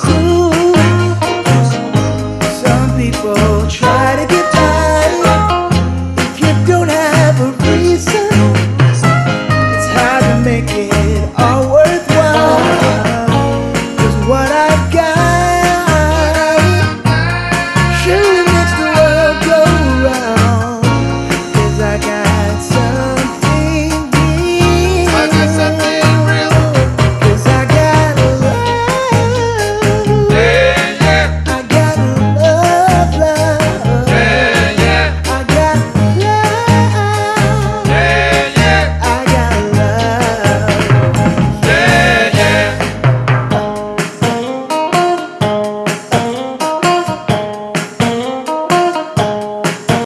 who